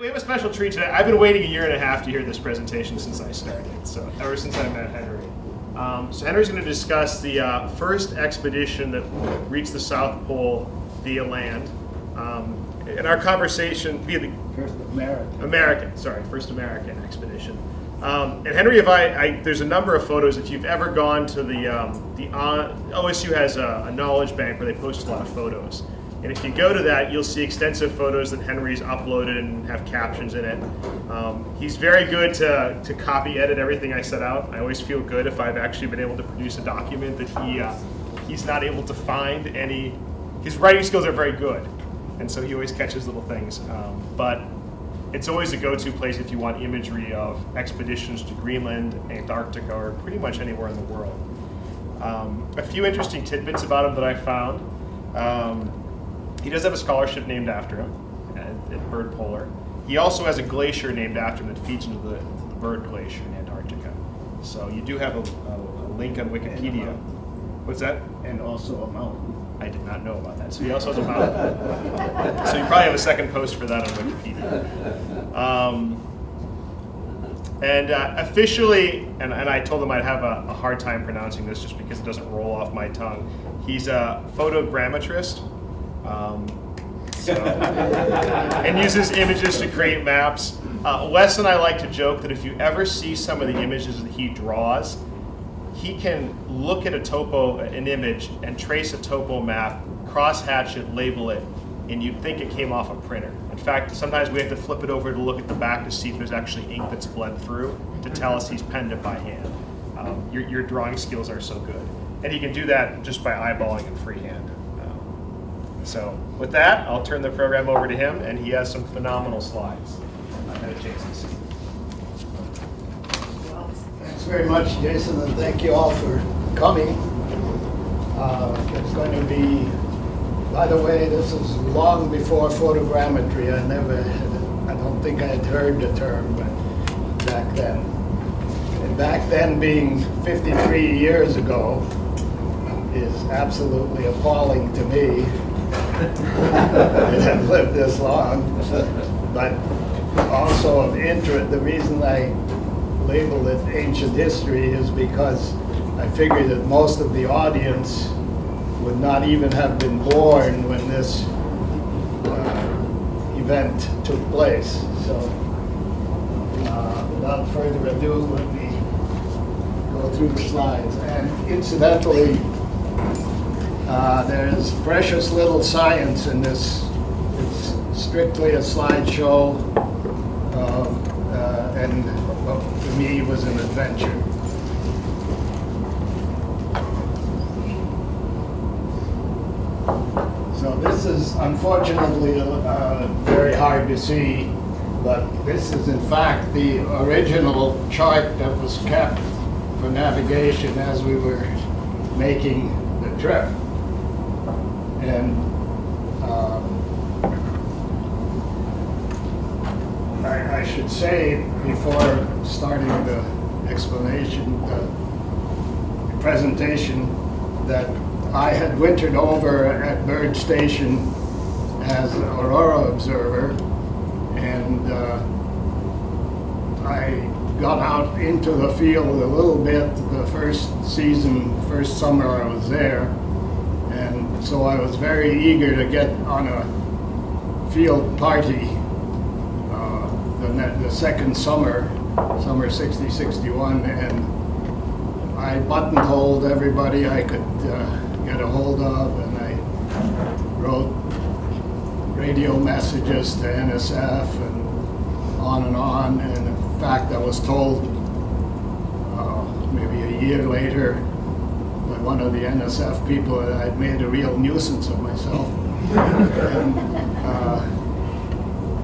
We have a special treat today. I've been waiting a year and a half to hear this presentation since I started, so ever since I met Henry. Um, so Henry's going to discuss the uh, first expedition that reached the South Pole via land. Um, in our conversation, via the First American. American, sorry, first American expedition. Um, and Henry, if I, I, there's a number of photos. If you've ever gone to the um, the uh, OSU has a, a knowledge bank where they post a lot of photos. And if you go to that, you'll see extensive photos that Henry's uploaded and have captions in it. Um, he's very good to, to copy edit everything I set out. I always feel good if I've actually been able to produce a document that he uh, he's not able to find any. His writing skills are very good, and so he always catches little things. Um, but it's always a go-to place if you want imagery of expeditions to Greenland, Antarctica, or pretty much anywhere in the world. Um, a few interesting tidbits about him that I found. Um, he does have a scholarship named after him at, at Byrd Polar. He also has a glacier named after him that feeds into the, the Byrd Glacier in Antarctica. So you do have a, a, a link on Wikipedia. What's that? And also a mountain. I did not know about that. So he also has a mountain. so you probably have a second post for that on Wikipedia. Um, and uh, officially, and, and I told him I'd have a, a, hard time pronouncing this just because it doesn't roll off my tongue. He's a photogrammetrist, um, so, and uses images to create maps. Uh, Wes and I like to joke that if you ever see some of the images that he draws, he can look at a topo, an image, and trace a topo map, cross-hatch it, label it, and you'd think it came off a printer. In fact, sometimes we have to flip it over to look at the back to see if there's actually ink that's bled through to tell us he's penned it by hand. Um, your, your drawing skills are so good. And he can do that just by eyeballing in freehand. So with that, I'll turn the program over to him, and he has some phenomenal slides. Thanks very much, Jason, and thank you all for coming. Uh, it's going to be, by the way, this is long before photogrammetry. I never, I don't think I had heard the term but back then. And back then being 53 years ago is absolutely appalling to me that have lived this long, but also of interest. The reason I labeled it ancient history is because I figured that most of the audience would not even have been born when this uh, event took place. So uh, without further ado, let me go through the slides. And incidentally, uh, there's precious little science in this. It's strictly a slideshow, uh, uh, and well, to me it was an adventure. So this is unfortunately very hard to see, but this is in fact the original chart that was kept for navigation as we were making the trip. And um, I, I, should say before starting the explanation, the presentation, that I had wintered over at Byrd Station as an aurora observer, and uh, I got out into the field a little bit the first season, first summer I was there so I was very eager to get on a field party uh, the, the second summer, summer 60, 61, and I buttonholed everybody I could uh, get a hold of, and I wrote radio messages to NSF and on and on, and in fact I was told uh, maybe a year later one of the NSF people I'd made a real nuisance of myself. and, uh,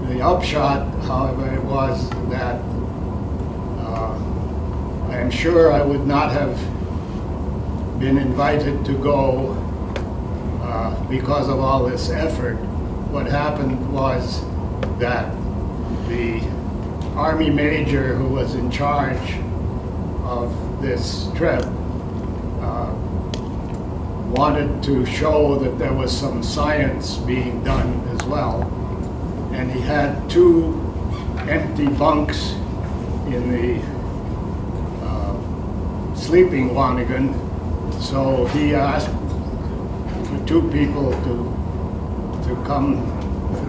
the upshot, however, was that uh, I am sure I would not have been invited to go uh, because of all this effort. What happened was that the Army major who was in charge of this trip uh, wanted to show that there was some science being done as well. And he had two empty bunks in the uh, sleeping Wanigan. So he asked for two people to, to come,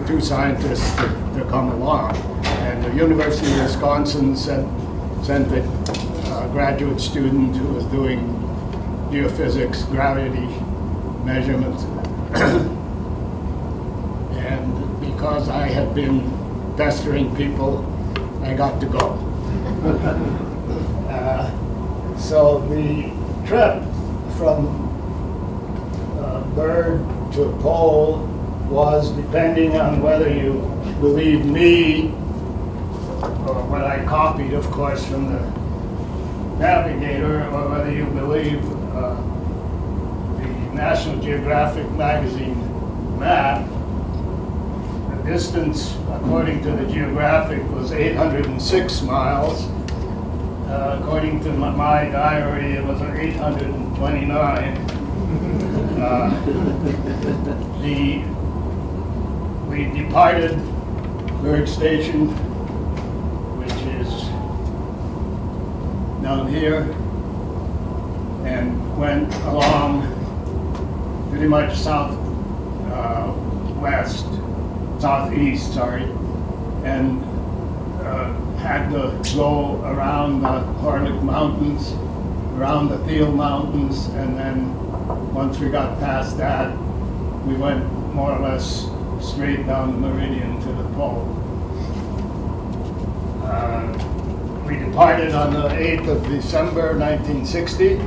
two scientists to, to come along. And the University of Wisconsin sent, sent a uh, graduate student who was doing geophysics, gravity measurements. and because I had been pestering people, I got to go. uh, so the trip from uh, Byrd to Pole was depending on whether you believe me or what I copied, of course, from the Navigator, or whether you believe the National Geographic magazine map. The distance, according to the Geographic, was 806 miles. Uh, according to my, my, diary, it was 829. Uh, the we departed Byrd Station, which is down here, and went along pretty much south uh, west, southeast, sorry, and uh, had to go around the Horlick Mountains, around the Thiel Mountains, and then once we got past that, we went more or less straight down the meridian to the pole. Uh, we departed on the 8th of December 1960,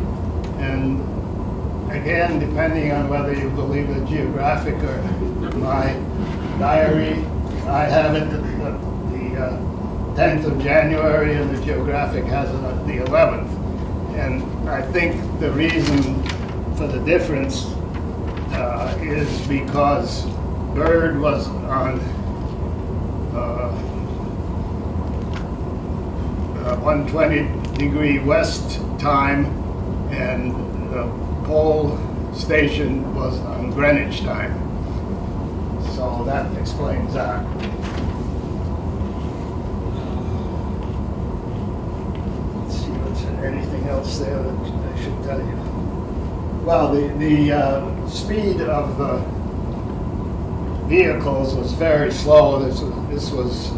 and again, depending on whether you believe the geographic or my diary, I have it the, the uh, 10th of January, and the geographic has it the 11th. And I think the reason for the difference uh, is because Byrd was on uh, uh, 120 degree west time, and the pole station was on Greenwich time. So that explains that. Let's see, was there anything else there that I should tell you? Well, the, the uh, speed of the vehicles was very slow. This, this was,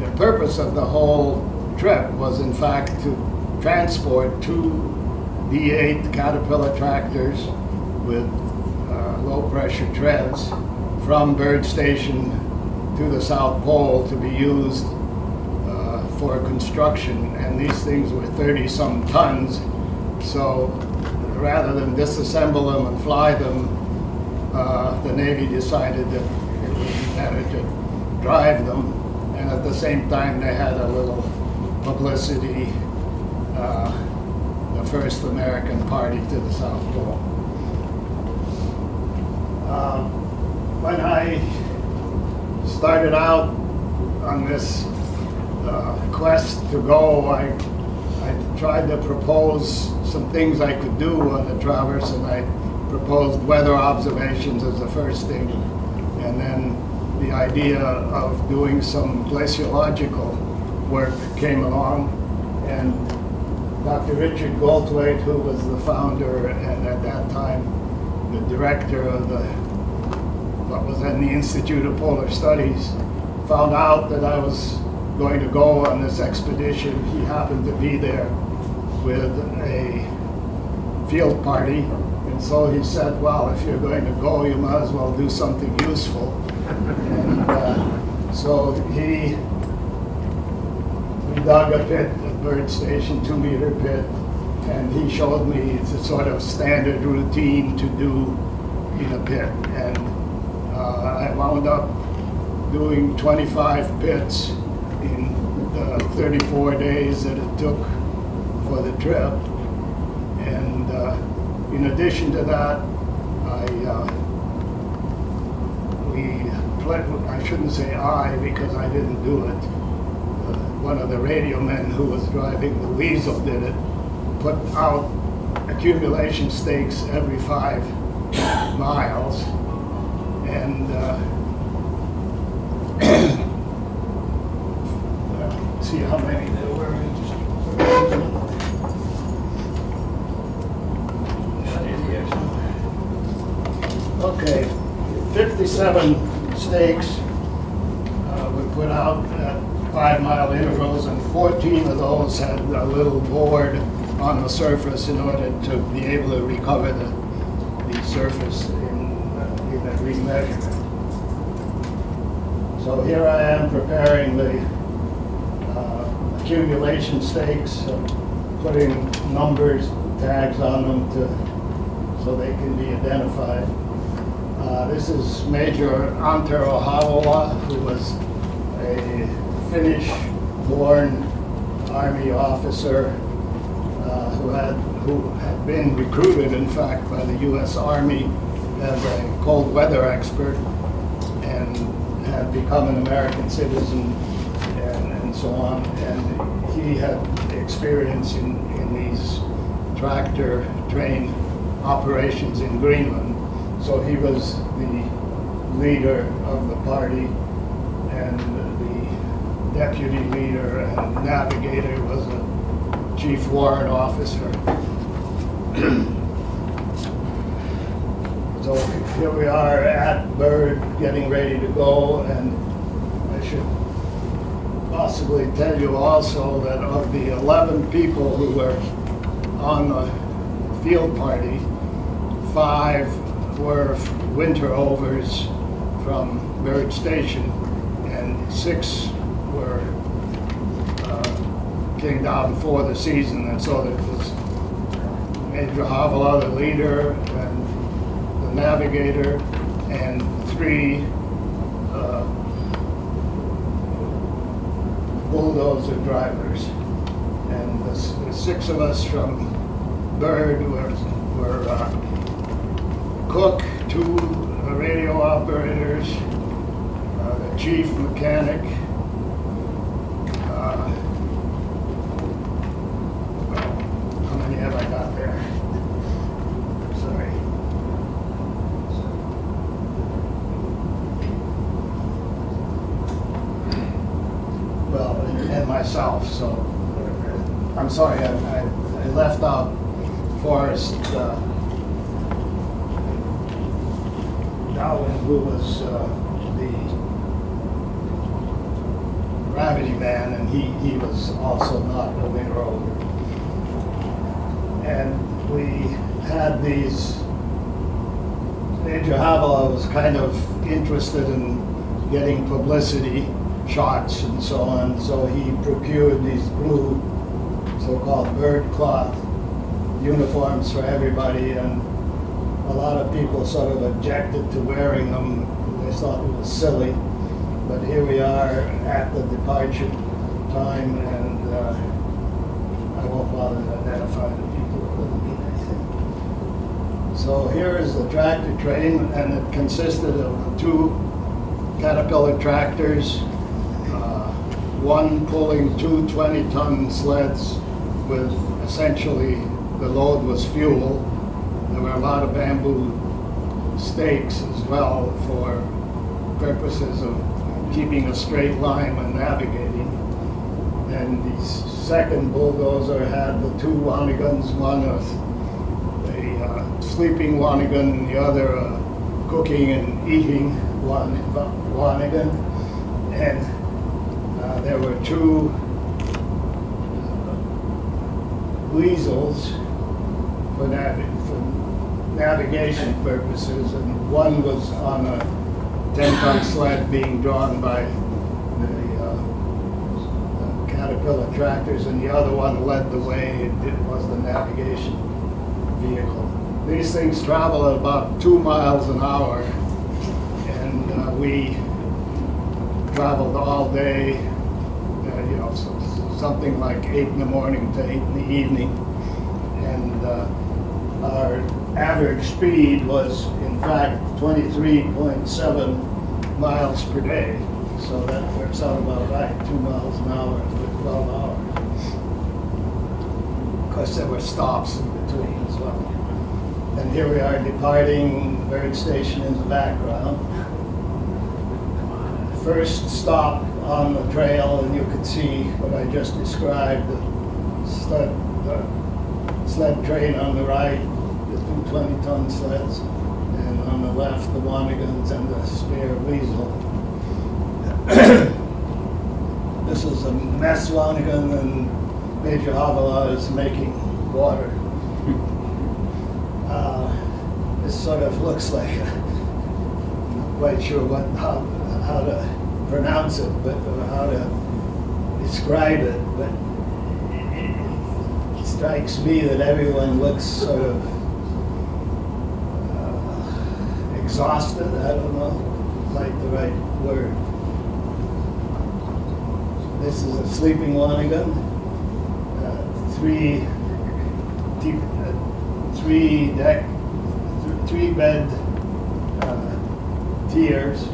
the purpose of the whole trip was in fact to transport two D8 Caterpillar tractors with uh, low pressure treads from Byrd Station to the South Pole to be used uh, for construction. And these things were 30 some tons. So rather than disassemble them and fly them, uh, the Navy decided that it would be better to drive them. And at the same time, they had a little publicity, uh, the first American party to the South Pole. Uh, when I started out on this uh, quest to go, I, I tried to propose some things I could do on the traverse, and I proposed weather observations as the first thing, and then the idea of doing some glaciological work came along, and Dr. Richard Goldthwait, who was the founder and at that time the director of the what was then the Institute of Polar Studies, found out that I was going to go on this expedition. He happened to be there with a field party, and so he said, well, if you're going to go, you might as well do something useful. and uh, so he dug a pit Byrd Station, two meter pit, and he showed me the sort of standard routine to do in a pit. And uh, I wound up doing 25 pits in the 34 days that it took for the trip. And uh, in addition to that, I uh, we I shouldn't say I because I didn't do it. One of the radio men who was driving the Weasel did it, put out accumulation stakes every five miles. And uh, see how many there were. Okay, 57 stakes uh, were put out at five mile intervals, and 14 of those had a little board on the surface in order to be able to recover the, the surface in, uh, in a remeasurement. So here I am preparing the uh, accumulation stakes, uh, putting numbers, tags on them to, so they can be identified. Uh, This is Major Antero Havola, who was a Finnish-born Army officer uh, who had, who had been recruited, in fact, by the U.S. Army as a cold weather expert and had become an American citizen and, and so on. And he had experience in, in these tractor train operations in Greenland. So he was the leader of the party deputy leader and navigator was a chief warrant officer. So here we are at Byrd, getting ready to go, and I should possibly tell you also that of the 11 people who were on the field party, five were winter overs from Byrd Station, and six came down for the season, and so there was Major Havola, the leader, and the navigator, and three uh, bulldozer drivers. And the, the six of us from Byrd were, were uh, cook, two radio operators, uh, the chief mechanic, uh, well, how many have I got there? Sorry. Well, and and myself, so, I'm sorry, I, I I left out Forrest, uh, Darwin, who was uh, the gravity man, and he, he was also not a winter over. And we had these, Major Havola was kind of interested in getting publicity shots and so on, so he procured these blue so-called bird cloth uniforms for everybody, and a lot of people sort of objected to wearing them. They thought it was silly. But here we are at the departure time, and uh, I won't bother to identify the people. It doesn't mean anything. So here is the tractor train, and it consisted of two Caterpillar tractors, uh, one pulling two 20-ton sleds with essentially the load was fuel. There were a lot of bamboo stakes as well for purposes of keeping a straight line when navigating. And the second bulldozer had the two Wanigans, one sleeping Wanigan and the other a cooking and eating Wan- Wanigan. And uh, there were two uh, weasels for, for navigation purposes, and one was on a 10-ton sled being drawn by the uh, uh, Caterpillar tractors, and the other one led the way. It was the navigation vehicle. These things travel at about two miles an hour, and uh, we traveled all day, uh, you know, so, something like eight in the morning to eight in the evening, and uh, our average speed was in fact 23.7 miles per day. So that works out about right, two miles an hour for 12 hours. Of course, there were stops in between as well. And here we are departing Byrd Station in the background. First stop on the trail, and you can see what I just described, the sled, the sled train on the right, the two 20-ton sleds, and on the left, the Wanigans and the spare weasel. this is a mess Wanigan and Major Havola is making water. Uh, this sort of looks like, I'm not quite sure what, how, how to pronounce it, but or how to describe it, but it, it strikes me that everyone looks sort of uh, exhausted, I don't know, like the right word. This is a sleeping Wanigan. Uh, three, deep, uh, three deck, three bed uh, tiers.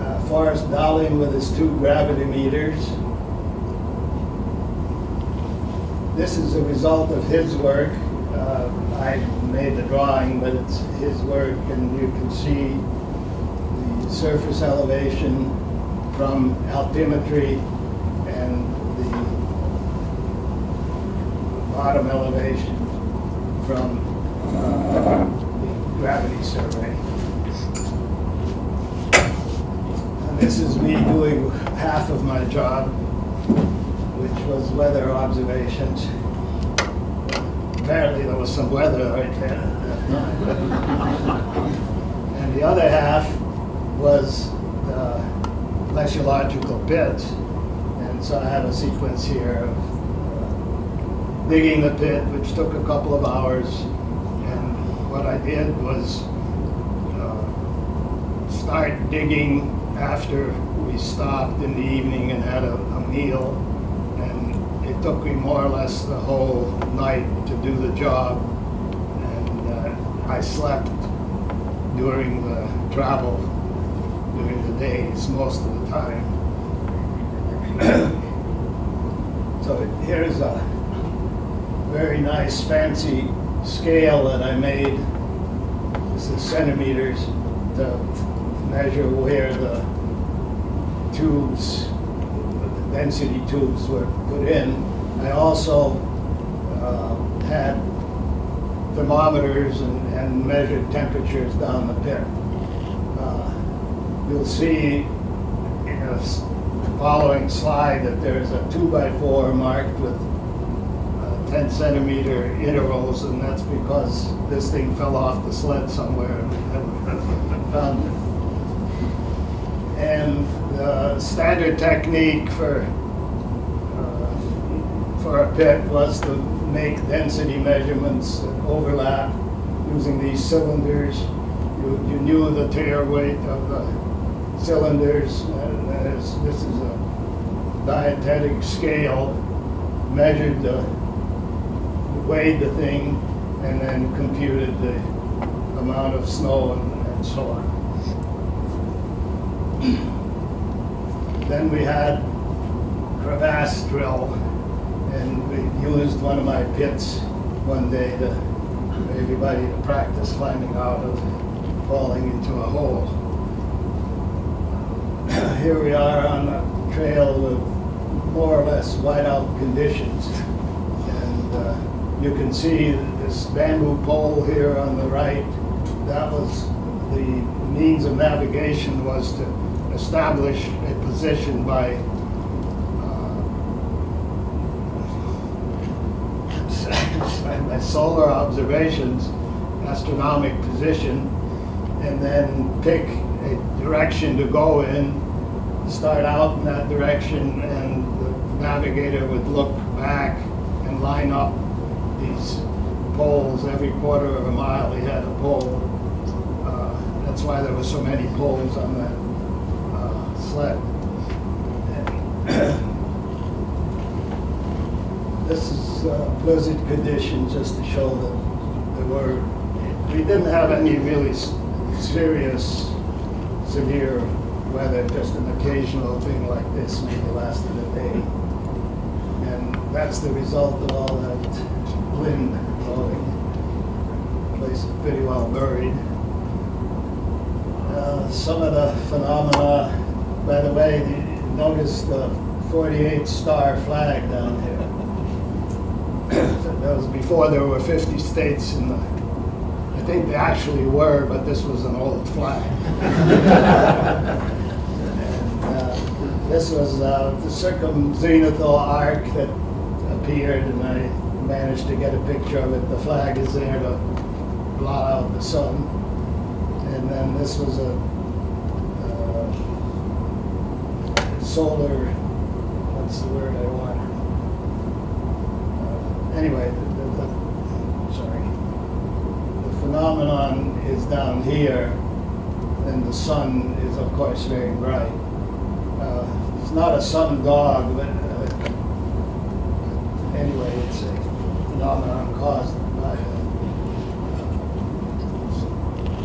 Uh, Forrest with his two gravity meters. This is a result of his work. Uh, I made the drawing, but it's his work, and you can see the surface elevation from altimetry and the bottom elevation from gravity survey. And this is me doing half of my job, which was weather observations. Apparently there was some weather right there. and the other half was the glaciological pits. And so I have a sequence here of uh, digging the pit, which took a couple of hours. What I did was uh, start digging after we stopped in the evening and had a, a meal. And it took me more or less the whole night to do the job. And uh, I slept during the travel during the days most of the time. so here's a very nice fancy scale that I made. This is centimeters to measure where the tubes, the density tubes were put in. I also uh, had thermometers and, and measured temperatures down the pit. Uh, you'll see in s- following slide that there's a two by four marked with 10 centimeter intervals, and that's because this thing fell off the sled somewhere and found it. And the standard technique for uh, for a pit was to make density measurements that overlap using these cylinders. You, you knew the tare weight of the cylinders. And this is a dietetic scale, measured the, weighed the thing, and then computed the amount of snow and, and so on. Then we had crevasse drill, and we used one of my pits one day to, everybody to practice climbing out of falling into a hole. Here we are on a trail with more or less whiteout conditions. And uh, you can see this bamboo pole here on the right, that was the means of navigation was to establish a position by uh, solar observations, astronomic position, and then pick a direction to go in start out in that direction and the navigator would look back and line up these poles. Every quarter of a mile he had a pole. Uh, that's why there were so many poles on that uh, sled. this is uh, blizzard conditions just to show that there were, we didn't have any really serious, severe weather, just an occasional thing like this maybe lasted a day. And that's the result of all that wind blowing. The place pretty well buried. Uh, Some of the phenomena, by the way, notice the 48 star flag down here. That was before there were 50 states in the, I think they actually were, but this was an old flag. And, uh, This was uh, the circumzenithal arc that appeared, and I managed to get a picture of it. The flag is there to blot out the sun. And then this was a uh, solar, what's the word I want? Uh, Anyway, the, the, the- sorry. The phenomenon is down here, and the sun is of course very bright. Uh, It's not a sun dog, but uh, anyway, it's a phenomenon caused by uh,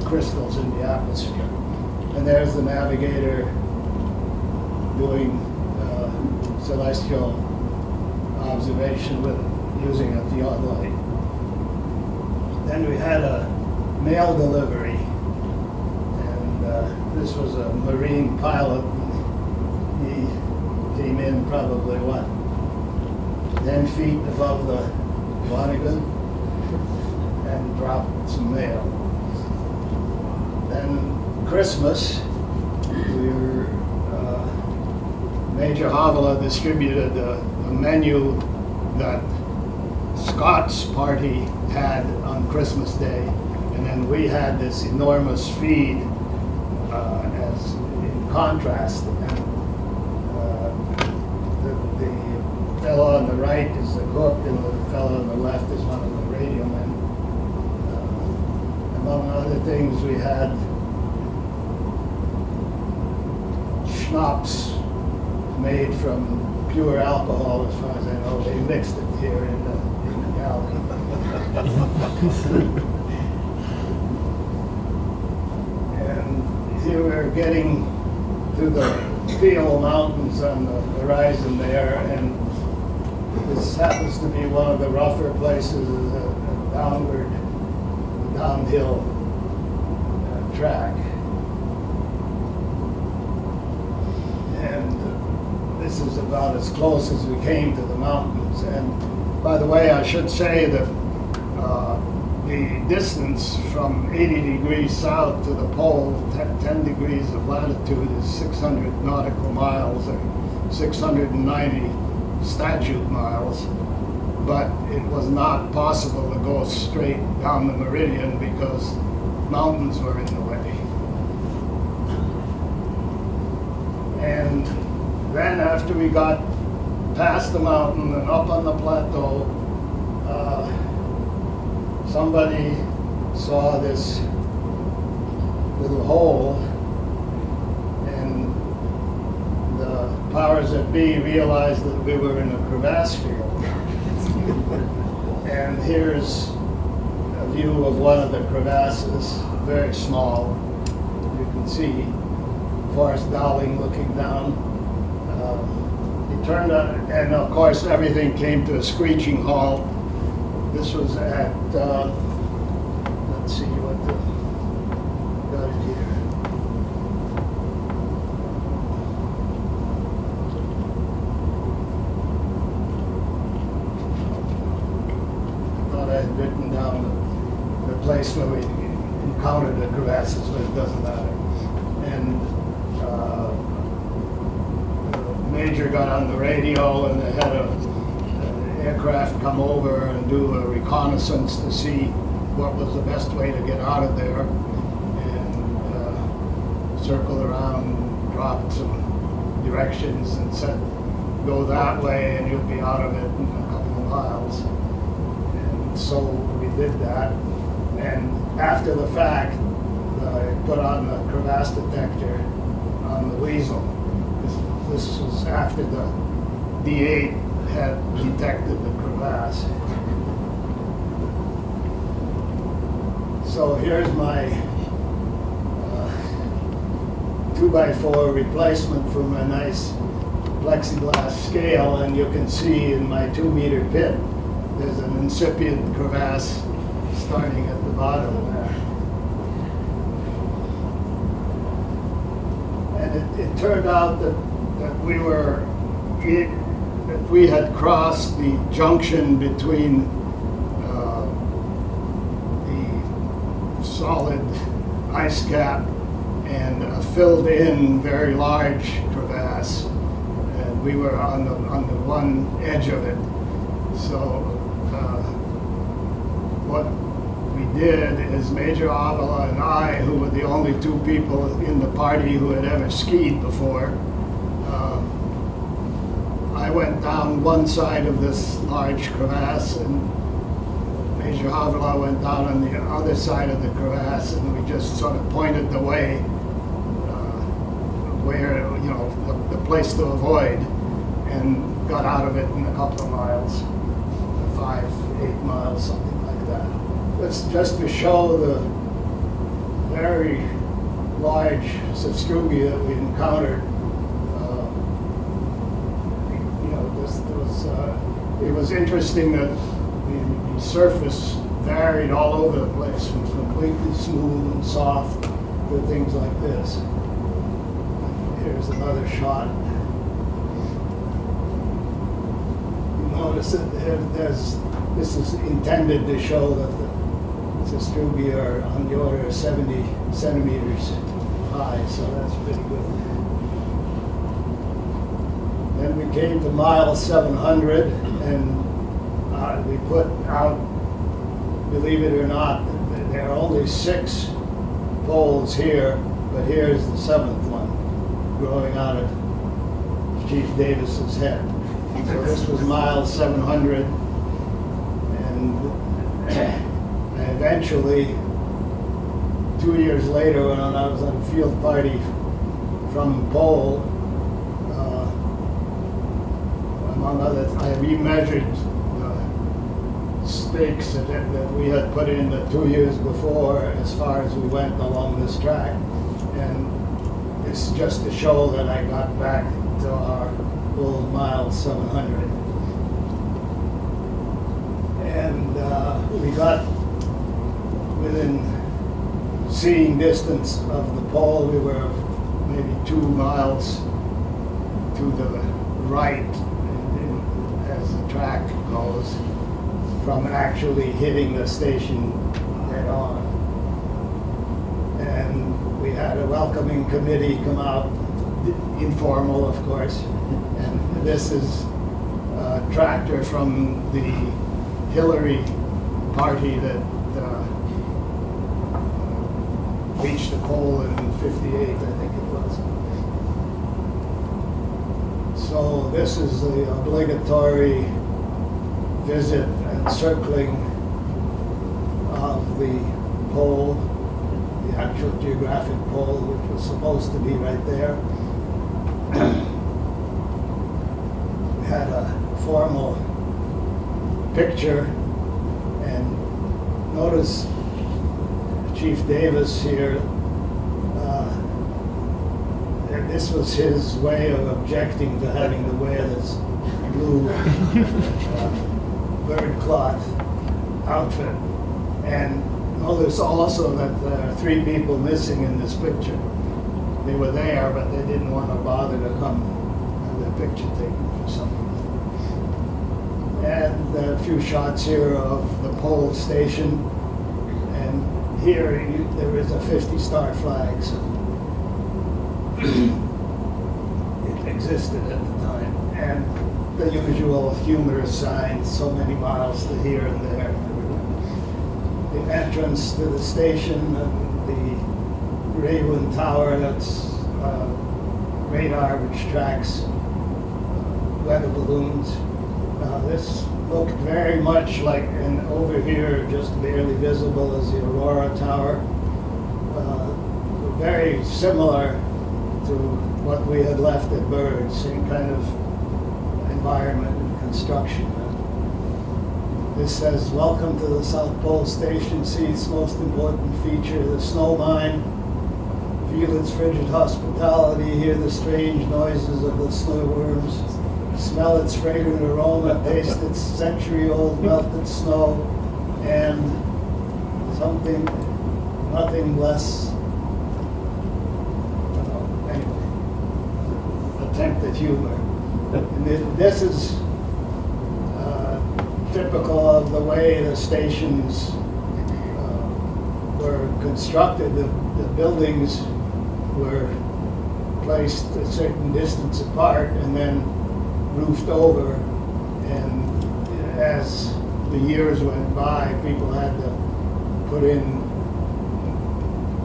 crystals in the atmosphere. And there's the navigator doing uh, celestial observation with, using a theodolite. Then we had a mail delivery, and uh, this was a Marine pilot. He came in probably, what, 10 feet above the Wanigan and dropped some mail. Then Christmas, we were, uh, Major Havola distributed a, a menu that Scott's party had on Christmas Day, and then we had this enormous feed uh, as in contrast. And uh, the, the fellow on the right is the cook, and the on the left is one of the radio men. Uh, among other things, we had schnapps made from pure alcohol, as far as I know. They mixed it here in the, in the and here we're getting to the Thiel Mountains on the horizon there, and this happens to be one of the rougher places, a, a downward, downhill uh, track. And this is about as close as we came to the mountains. And by the way, I should say that uh, the distance from 80 degrees south to the pole, 10 degrees of latitude, is 600 nautical miles or 690 statute miles. But it was not possible to go straight down the meridian because mountains were in the way. And then after we got past the mountain and up on the plateau, uh, somebody saw this little hole and the powers that be realized that we were in a crevasse field. and here's a view of one of the crevasses, very small. You can see Forrest Dowling looking down. Um, he turned on, and of course, everything came to a screeching halt. This was at, uh, let's see what the, got it here. I thought I had written down the, the place where we encountered the crevasses, but it doesn't matter. And uh, the major got on the radio and they had a, an aircraft come over and do a reconnaissance to see what was the best way to get out of there. And uh, circle around, dropped some directions and said, go that way and you'll be out of it in a couple of miles. And so we did that. And after the fact, I put on the crevasse detector on the Weasel. This, this was after the D8 had detected the crevasse. So here's my uh, two by four replacement from a nice plexiglass scale, and you can see in my two meter pit, there's an incipient crevasse starting at bottom there. And it, it turned out that, that we were, it, that we had crossed the junction between uh, the solid ice cap and a filled in very large crevasse. And we were on the, on the one edge of it. So uh, what we did is Major Havola and I, who were the only two people in the party who had ever skied before, uh, I went down one side of this large crevasse and Major Havola went down on the other side of the crevasse and we just sort of pointed the way uh, where, you know, the, the place to avoid and got out of it in a couple of miles, five, eight miles, something like that. It's just to show the very large sastrugi that we encountered. Uh, you know, this uh, it was interesting that the, the surface varied all over the place from completely smooth and soft to things like this. Here's another shot. You notice that there, there's, this is intended to show that the sastrugi are on the order of 70 centimeters high, so that's pretty good. Then we came to mile 700 and uh, we put out, believe it or not, th- there are only six poles here, but here's the seventh one growing out of Chief Davis's head. So this was mile 700 and eventually, two years later, when I was on a field party from Pole, uh, among other, I remeasured the stakes that, that we had put in the two years before as far as we went along this track. And it's just to show that I got back to our old mile 700. And uh, we got within seeing distance of the pole, we were maybe two miles to the right, as the track goes, from actually hitting the station head on. And we had a welcoming committee come out, informal, of course. And this is a tractor from the Hillary party that uh, reached the pole in 58, I think it was. So this is the obligatory visit and circling of the pole, the actual geographic pole, which was supposed to be right there. we had a formal picture and notice Chief Davis here, uh, and this was his way of objecting to having to wear this blue uh, bird cloth outfit. And notice also that there are three people missing in this picture. They were there, but they didn't want to bother to come have their picture taken for some reason. And a few shots here of the pole station. Here you, there is a 50 star flag. So it existed at the time. And the usual humorous signs, so many miles to here and there. The entrance to the station, the Rawin Tower that's uh, radar which tracks weather balloons. Uh, This looked very much like, and over here, just barely visible is the Aurora Tower. Uh, Very similar to what we had left at Byrd, same kind of environment and construction. This says, "Welcome to the South Pole Station. See its most important feature, the snow mine. Feel its frigid hospitality. Hear the strange noises of the snow worms. Smell its fragrant aroma. Taste its century-old melted snow, and something, nothing less." uh, attempt at humor. And thi- this is uh, typical of the way the stations uh, were constructed. The, the buildings were placed a certain distance apart and then roofed over. And as the years went by, people had to put in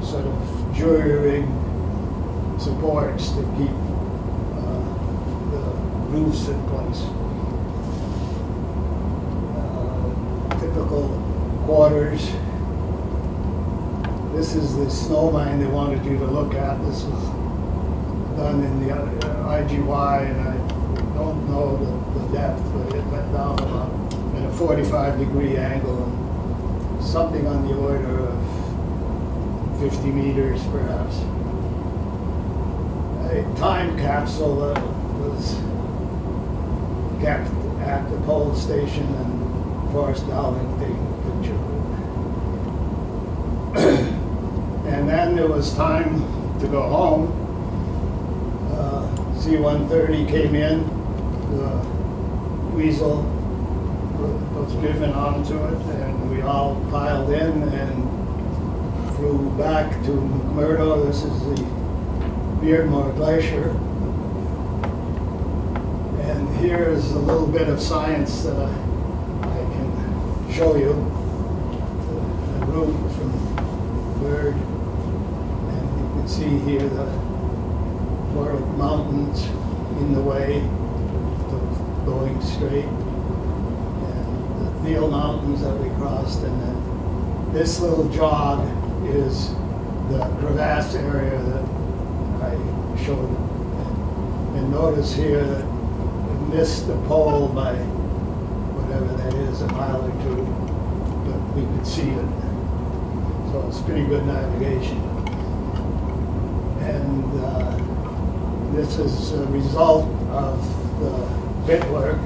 sort of jury rig supports to keep uh, the roofs in place. Uh, Typical quarters. This is the snow mine they wanted you to look at. This was done in the uh, IGY, and I don't know the, the depth, but it went down about at a 45 degree angle, and something on the order of 50 meters perhaps. A time capsule that was kept at the pole station, and Forrest Dowling taking a picture of it. And then it was time to go home. Uh, C-130 came in, the Weasel was driven onto it, and we all piled in and flew back to McMurdo. This is the Beardmore Glacier. And here is a little bit of science that I, I can show you. The route from Byrd, and you can see here the Laurel Mountains in the way of going straight. And the Thiel Mountains that we crossed, and then this little jog is the crevasse area that I showed. And notice here that we missed the pole by whatever that is, a mile or two, but we could see it. So it's pretty good navigation. And uh, this is a result of the pit work.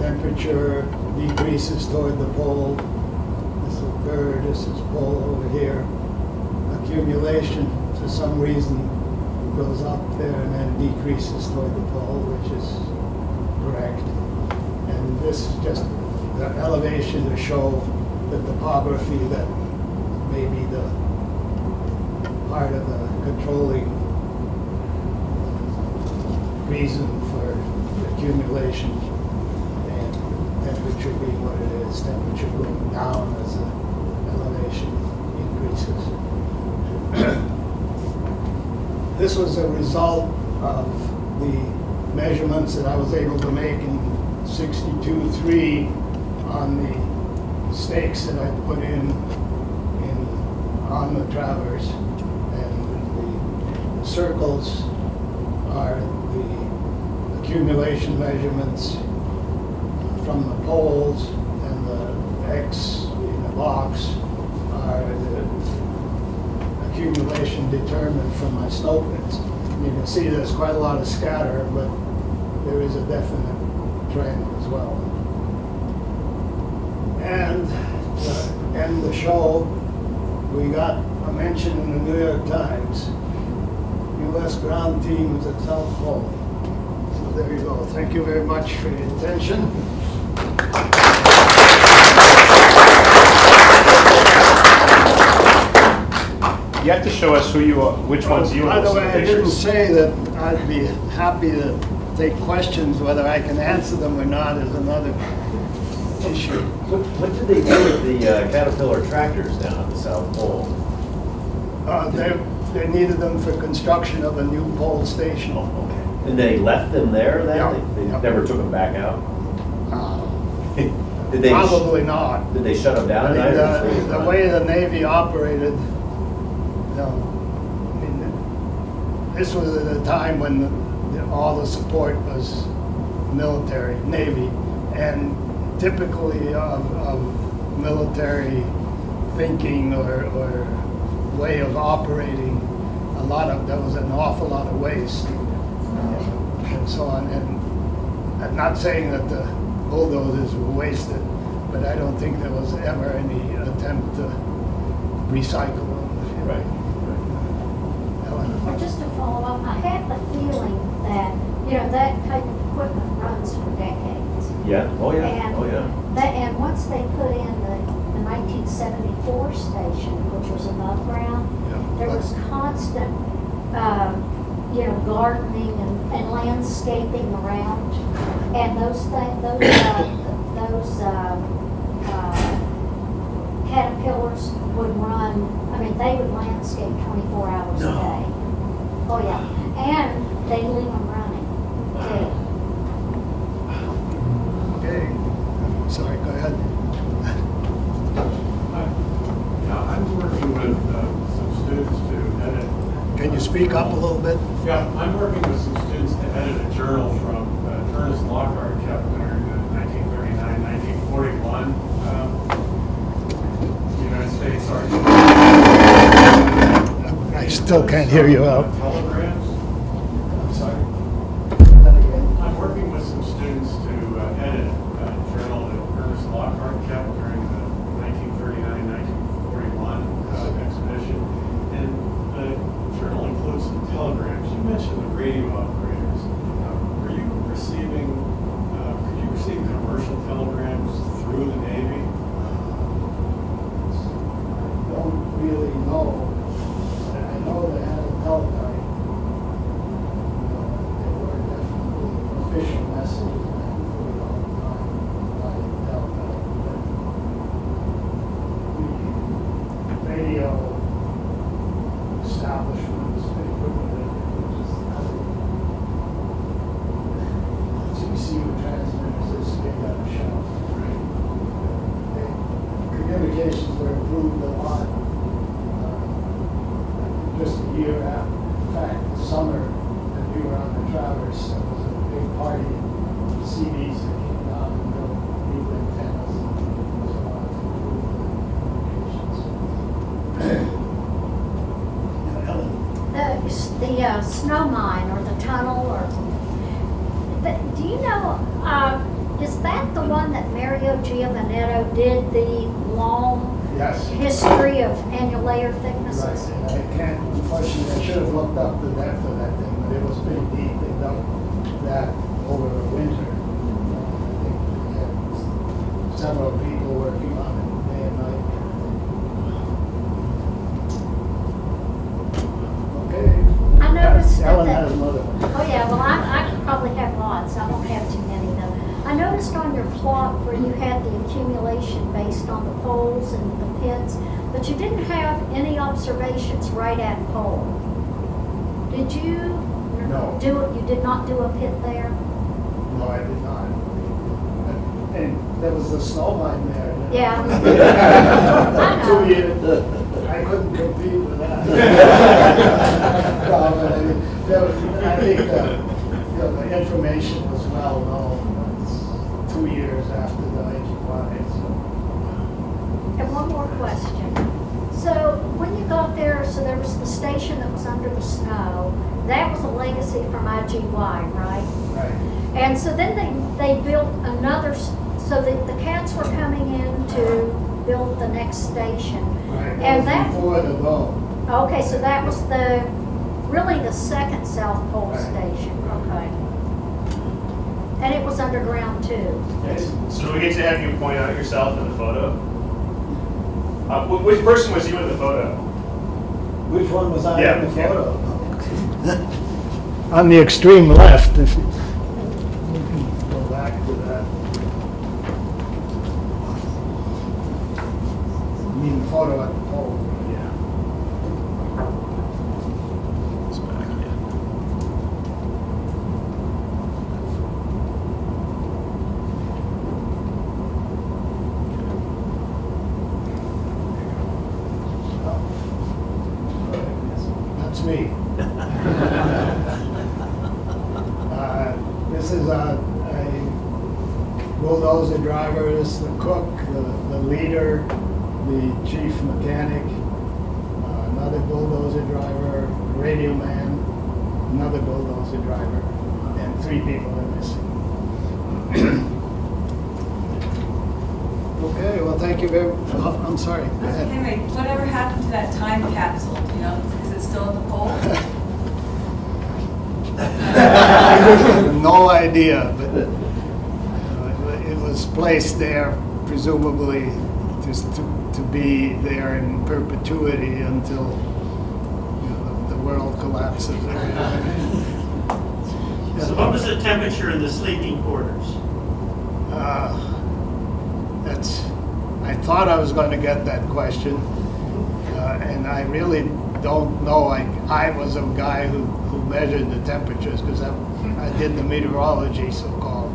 Temperature decreases toward the pole. This is Byrd, this is pole over here. Accumulation, for some reason, goes up there and then decreases toward the pole, which is correct. And this is just the elevation to show the topography that may be the part of the controlling reason for accumulation and temperature being what it is, temperature going down as the elevation increases. This was a result of the measurements that I was able to make in 62.3 on the stakes that I put in, in on the traverse. And the circles accumulation measurements from the poles, and the X in the box are the accumulation determined from my snow pits. You can see there's quite a lot of scatter, but there is a definite trend as well. And uh, to end the show, we got a mention in the New York Times. U.S. ground team is at South Pole. So there you go. Thank you very much for your attention. You have to show us who you are, which ones you By are. the way, I didn't say that I'd be happy to take questions, whether I can answer them or not is another issue. What, what did they do with the uh, Caterpillar tractors down at the South Pole? Uh, They they needed them for construction of a new pole station. Okay. And they left them there Yeah, then? They- yeah. They never took them back out? Uh, Did they? Probably not. Did they shut them down at mean, the, the way the Navy operated, you know, I mean, this was at a time when the- all the support was military, Navy, and typically of, of military thinking or, or way of operating, a lot of, there was an awful lot of waste and so on. And I'm not saying that the bulldozers were wasted, but I don't think there was ever any attempt to recycle them. Right. Ellen? Well, just to follow up, I have the feeling that, you know, that type of equipment runs for decades. Yeah, oh yeah, And oh yeah. That, and once they put in the, the nineteen seventy-four station, which was above ground, there was constant, um, you know, gardening and, and landscaping around. And those things, those, uh, those, uh, uh, caterpillars would run, I mean, they would landscape twenty-four hours a day. Oh, yeah, and they leave them running, too. Okay, sorry, go ahead. Yeah, I'm working with uh, some students to edit. Can you speak up a little bit? Yeah, I'm working with some students to edit a journal from uh, Ernest Lockhart kept during the 1939, 1941 um, United States Army. I still can't hear you out. I'm sorry. I'm working with some students to uh, edit a journal that Ernest Lockhart kept during the 1939-1941 uh, expedition. And the journal includes some telegrams. You mentioned the radio operators. Uh, Were you receiving, uh, could you receive commercial telegrams through the Navy? Don't really know. I know they had a teletype. Uh, They were definitely official messages and for a long time by teletype. But the radio establishments, they couldn't, they just nothing. Receiver transmitters, they stayed on the shelf. They- Communications were improved a lot. uh, Just a year after, in fact, the summer that we were on the Traverse, there was a big party, the CDs that came down and built new antennas and so on to improve the communications. Yeah, Ellen? The, the uh, snow mine or the tunnel or, the- do you know, uh, is that the one that Mario Giovinetto did the long Yes. history of annual layer Right, thicknesses? and I can't, unfortunately, I should have looked up the depth of that thing, but it was pretty deep. They dug that over the winter. I think we had several people working on it day and night. Okay. I noticed Ellen that- has another one. Oh, yeah, well, I, I could probably have lots, I won't have too many though. I noticed on your plot where you had the accumulation based on the poles and the pits, but you didn't have any observations right at pole. Did you? No. Do, it? you did not do a pit there? No, I did not. And there was a snow mine there. Yeah. I know. Two years, I couldn't compete with that. No, but I mean, there was, I think, the, you know, the information was well known. It's Two years after the eighty-five, so. And one more question. So when you got there, so there was the station that was under the snow, that was a legacy from IGY, right? Right. And so then they, they built another, s- so the, the cats were coming in to build the next station. Right. And That that, was Before the dome. okay, so that was the, really the second South Pole Right. station, okay. And it was underground too. Yes. So do we get to have you point out yourself in the photo? Uh, which person was you in the photo? Which one was I Yeah, in the photo? On the extreme left, if you. Go back to that. I mean, the photo at the pole. Yeah. bulldozer drivers, the cook, the, the leader, the chief mechanic, uh, another bulldozer driver, radio man, another bulldozer driver, and three people are missing. Okay, well, thank you very, oh, I'm sorry, go ahead. Henry, whatever happened to that time capsule, you know, is it still at the pole? No idea, but uh, it was placed there presumably just to, to be there in perpetuity until, you know, the the world collapses. So what was the temperature in the sleeping quarters? Uh, That's, I thought I was going to get that question, uh, and I really don't know. I, I was a guy who, who measured the temperatures because I, I did the meteorology so-called,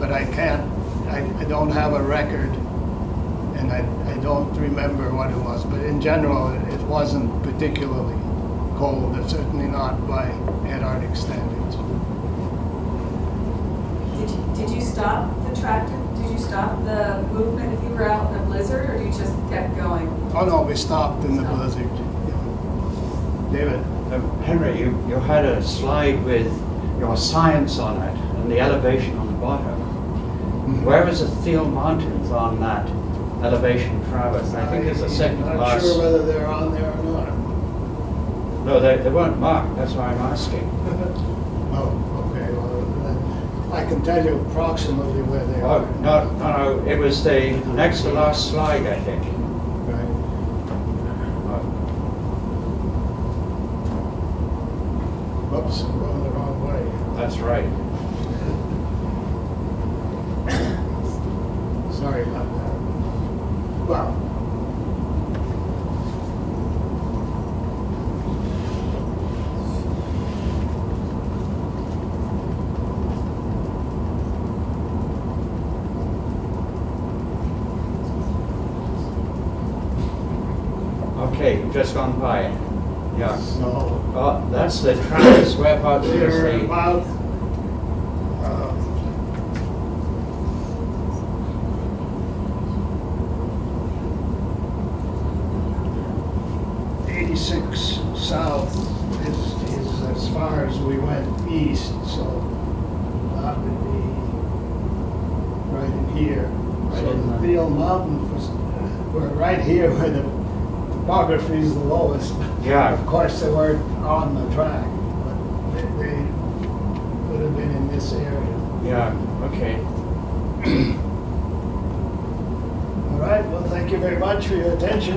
but I can't, I, I don't have a record, and I, I don't remember what it was, but in general, it, it wasn't particularly cold, It's certainly not by Antarctic standards. Did you, did you stop the tractor? Did you stop the movement if you were out in a blizzard, or you just kept going? Oh, no, we stopped in the blizzard. David? Um, Henry, you, you had a slide with your science on it and the elevation on the bottom. Where is the Thiel Mountains on that elevation traverse? I think it's the second I'm last. Not sure whether they're on there or not. No, they, they weren't marked, that's why I'm asking. Oh, okay, well, then I can tell you approximately where they Oh, are. no, no, no, it was the next to last slide, I think. Right. Oh, Oops, I'm going the wrong way. That's right. Sorry about that. Well. Okay, just gone by. Yeah. So, Oh, that's the traverse, whereabouts is they're the, about, uh, eighty-six south is, is as far as we went east, so that would be right in here. Right So in the the- Thiel Mountain was, we're right here where the topography is the lowest. Yeah. Of course, they weren't on the track, but they, they would have been in this area. yeah, okay. All right, well, thank you very much for your attention.